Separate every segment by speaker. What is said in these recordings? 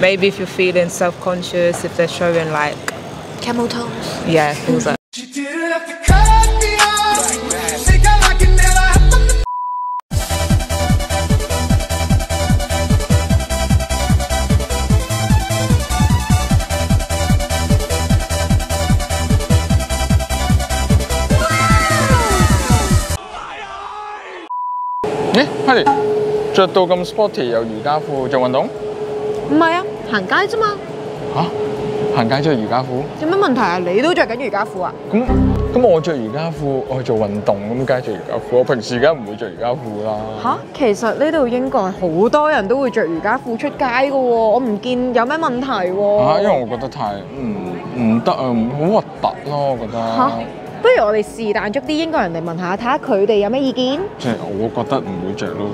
Speaker 1: maybe if you're feeling self-conscious, if they're showing like
Speaker 2: Camel toes.
Speaker 1: yeah, things like
Speaker 3: She didn't have to cut me off. Think I like it, never happened to
Speaker 4: 咦，佢哋着到咁 sporty 有瑜伽裤做运动
Speaker 2: 唔係啊，行街啫嘛，
Speaker 4: 嚇、行街着瑜伽褲？
Speaker 2: 有咩問題啊？你都着緊瑜伽褲啊？
Speaker 4: 咁咁我着瑜伽褲，我去做運動咁梗係着瑜伽褲。我平時梗係唔會着瑜伽褲啦。
Speaker 2: 吓，其實呢度英國係好多人都會着瑜伽褲出街嘅喎，我唔見有咩問題喎。
Speaker 4: 啊，因為我覺得太唔唔得啊，好核突咯，我覺得。
Speaker 2: 嚇不如我哋是但捉啲英國人嚟問下，睇下佢哋有咩意見。
Speaker 4: 即係我覺得唔會着咯。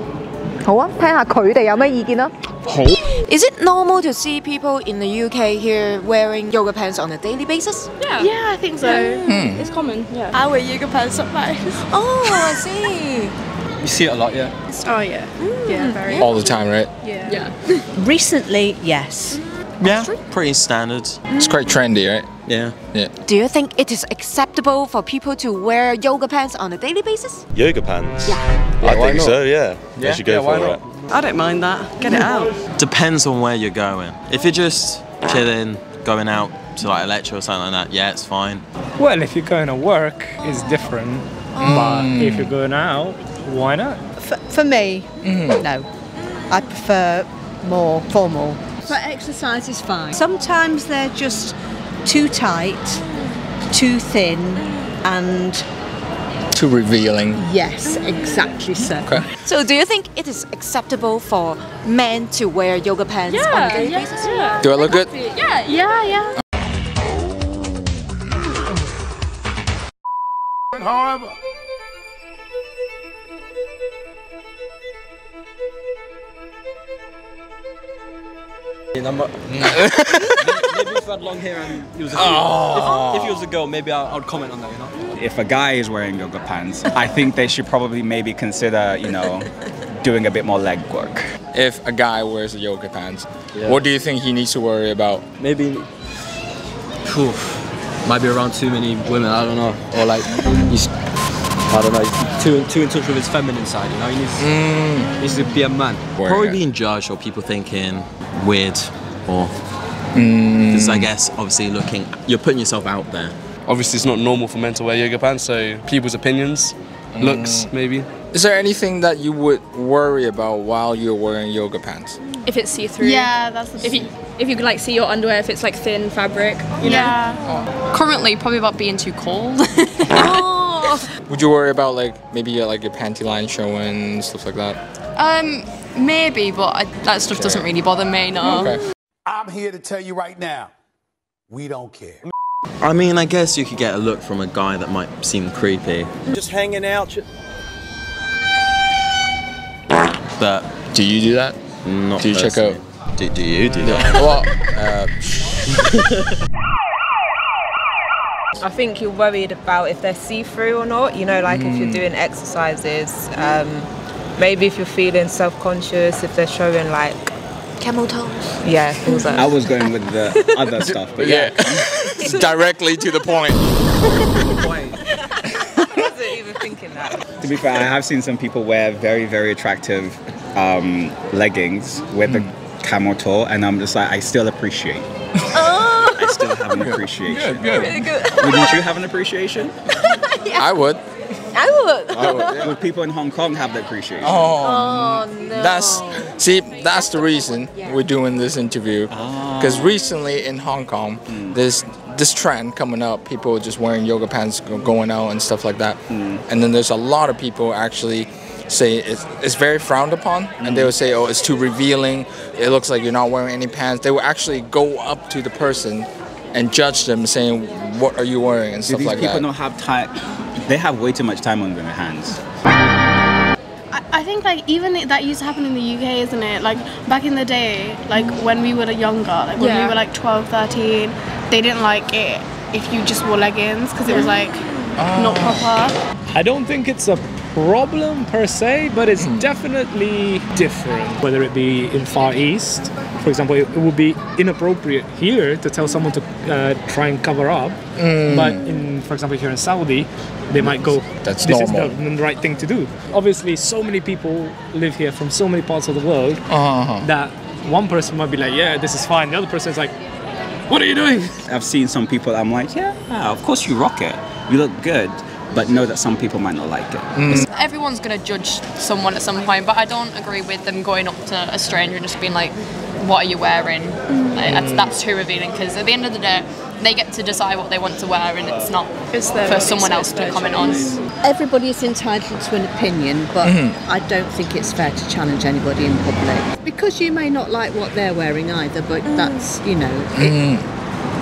Speaker 2: 好啊，聽下佢哋有咩意見啦。
Speaker 4: 好。
Speaker 2: Is it normal to see people in the UK here wearing yoga pants on a daily basis?
Speaker 5: Yeah. Yeah, I think so. Hmm. It's common. Yeah. I wear yoga pants sometimes.
Speaker 2: Oh, I see.
Speaker 6: You see it a lot, yeah.
Speaker 5: Oh yeah. Hmm. Yeah, very.
Speaker 4: All the time, right?
Speaker 5: Yeah.
Speaker 6: Yeah.
Speaker 7: Recently, yes.
Speaker 6: Yeah, pretty standard.
Speaker 4: It's quite trendy, right?
Speaker 6: Yeah.
Speaker 4: Yeah.
Speaker 2: Do you think it is acceptable for people to wear yoga pants on a daily basis?
Speaker 8: Yoga pants?
Speaker 2: Yeah.
Speaker 8: I think
Speaker 4: not?
Speaker 8: so, yeah.
Speaker 4: Yeah,
Speaker 8: I should go
Speaker 4: yeah, why
Speaker 8: for
Speaker 4: not?
Speaker 8: it.
Speaker 7: I don't mind that. Get it mm. out.
Speaker 6: Depends on where you're going. If you're just chilling, going out to like a lecture or something like that, yeah, it's fine.
Speaker 9: Well, if you're going to work, it's different. Mm. But if you're going out, why not?
Speaker 7: For, for me, mm. no. I prefer more formal. For exercise is fine. Sometimes they're just too tight, too thin, and
Speaker 4: Too revealing.
Speaker 7: yes, exactly so.
Speaker 4: Okay.
Speaker 2: So, do you think it is acceptable for men to wear yoga pants on a
Speaker 5: Yeah,
Speaker 2: daily
Speaker 5: yeah,
Speaker 2: basis?
Speaker 5: yeah.
Speaker 4: Do I look good?
Speaker 5: Yeah, yeah, yeah.
Speaker 3: However,
Speaker 6: Number. maybe if I had long hair and he was a ah. if, if he was a girl, maybe I, I'd comment on that, you know?
Speaker 10: if a guy is wearing yoga pants, I think they should probably maybe consider, you know, doing a bit more leg work.
Speaker 4: If a guy wears a yoga pants, what do you think he needs to worry about?
Speaker 6: Maybe. Phew, might be around too many women, I don't know. Or like, he's. I don't know, he's too, too in touch with his feminine side, you know? He needs, mm. he needs to be a man. Probably being judged or people thinking weird or. Because I guess, obviously, looking. You're putting yourself out there.
Speaker 11: Obviously, it's not normal for men to wear yoga pants, so people's opinions, looks, maybe.
Speaker 4: Is there anything that you would worry about while you're wearing yoga pants?
Speaker 5: If it's see-through.
Speaker 12: Yeah, that's the
Speaker 5: If you if you can like see your underwear, if it's like thin fabric, you know.
Speaker 12: Yeah. Currently, probably about being too cold.
Speaker 4: Would you worry about like maybe uh, like your panty line showing stuff like that?
Speaker 12: um, maybe, but I, that stuff doesn't really bother me. No.
Speaker 4: Okay.
Speaker 3: I'm here to tell you right now, we don't care.
Speaker 6: I mean, I guess you could get a look from a guy that might seem creepy.
Speaker 13: Just hanging out.
Speaker 6: But
Speaker 4: Do you do that?
Speaker 6: not
Speaker 4: Do you check out?
Speaker 6: Do, do you do that?
Speaker 4: well, uh,
Speaker 1: I think you're worried about if they're see-through or not. You know, like if you're doing exercises, um, maybe if you're feeling self-conscious, if they're showing like
Speaker 2: Camel toes.
Speaker 1: yeah, things like
Speaker 10: I was going with the other stuff, but yeah.
Speaker 4: yeah, directly to the point.
Speaker 1: Wasn't even thinking that.
Speaker 10: To be fair, I have seen some people wear very, very attractive um, leggings with the camel toe, and I'm just like, I still appreciate. I still have an appreciation. Wouldn't you have an appreciation?
Speaker 4: I would.
Speaker 2: I would.
Speaker 4: I would.
Speaker 10: Would people in Hong Kong have the appreciation?
Speaker 4: Oh,
Speaker 2: Oh no.
Speaker 4: that's see, that's the reason we're doing this interview. Ah. Because recently in Hong Kong, hmm. there's this trend coming up. People just wearing yoga pants, going out and stuff like that. Hmm. And then there's a lot of people actually say it's, it's very frowned upon, and they hmm. will say, "Oh, it's too revealing. It looks like you're not wearing any pants." They will actually go up to the person and judge them, saying, "What are you wearing?" and
Speaker 10: Do
Speaker 4: stuff
Speaker 10: these
Speaker 4: like
Speaker 10: people don't have time? They have way too much time on their hands.
Speaker 12: I, I think like even it- that used to happen in the UK, isn't it? Like back in the day, like when we were younger, like when we were like 12, 13, they didn't like it if you just wore leggings because it was like not proper.
Speaker 9: I don't think it's a problem per se, but it's definitely different. Whether it be in Far East, for example, it, it would be inappropriate here to tell someone to uh, try and cover up,
Speaker 4: Mm.
Speaker 9: but in, for example, here in Saudi, they might go.
Speaker 4: That's
Speaker 9: this
Speaker 4: normal."
Speaker 9: is the, the right thing to do. Obviously, so many people live here from so many parts of the world
Speaker 4: Uh-huh.
Speaker 9: that one person might be like, "Yeah, this is fine." The other person is like, "What are you doing?"
Speaker 10: I've seen some people. I'm like, yeah, of course you rock it. You look good, but know that some people might not like it. Mm. It's-
Speaker 5: Everyone's going to judge someone at some point, but I don't agree with them going up to a stranger and just being like, "What are you wearing?" Like, that's, that's too revealing because at the end of the day, they get to decide what they want to wear, and it's not
Speaker 12: their
Speaker 5: for someone else to comment on.
Speaker 7: Everybody is entitled to an opinion, but
Speaker 4: Mhm.
Speaker 7: I don't think it's fair to challenge anybody in public. Because you may not like what they're wearing either, but that's, you know, it, mm.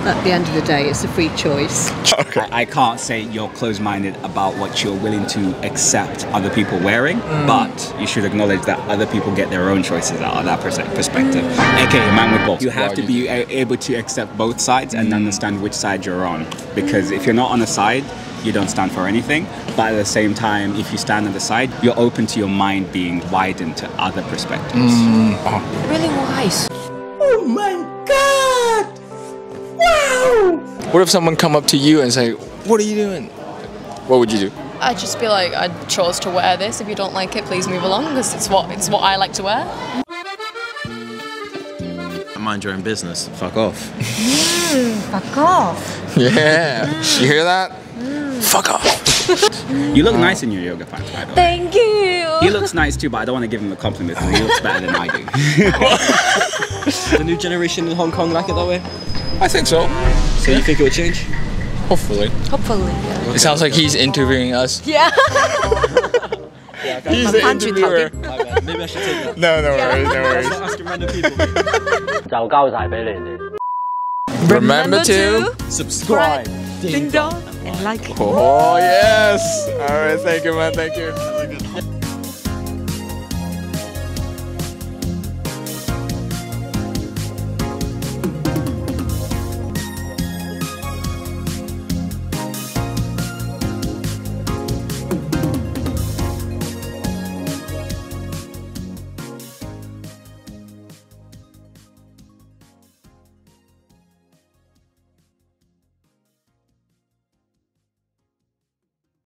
Speaker 7: At the end of the day, it's a free choice.
Speaker 10: I, I can't say you're closed-minded about what you're willing to accept other people wearing, mm. but you should acknowledge that other people get their own choices out of that pers- perspective. AKA man with both. You have to be a- able to accept both sides and mm. understand which side you're on. Because if you're not on a side, you don't stand for anything. But at the same time, if you stand on the side, you're open to your mind being widened to other perspectives. Mm.
Speaker 5: Really wise.
Speaker 3: Oh my god! Wow!
Speaker 4: What if someone come up to you and say, "What are you doing?" What would you do?
Speaker 5: I'd just be like, I chose to wear this. If you don't like it, please move along because it's what it's what I like to wear.
Speaker 6: Mind your own business. Fuck off.
Speaker 2: Mm, fuck off.
Speaker 4: Yeah. You hear that? Fuck off.
Speaker 10: You look nice in your yoga pants, by the way.
Speaker 2: Thank you.
Speaker 10: He looks nice too, but I don't want to give him a compliment he looks better than I do.
Speaker 6: the new generation in Hong Kong like it that way?
Speaker 4: I think so.
Speaker 6: So you think it will change?
Speaker 4: Hopefully.
Speaker 5: Hopefully.
Speaker 4: It sounds like he's interviewing us.
Speaker 5: Yeah.
Speaker 4: He's the interviewer.
Speaker 6: Maybe I should take that.
Speaker 4: No, no worries, no worries.
Speaker 6: Asking random people.
Speaker 4: Remember to
Speaker 6: subscribe.
Speaker 2: Ding dong and like.
Speaker 4: Oh yes. All right. Thank you, man. Thank you.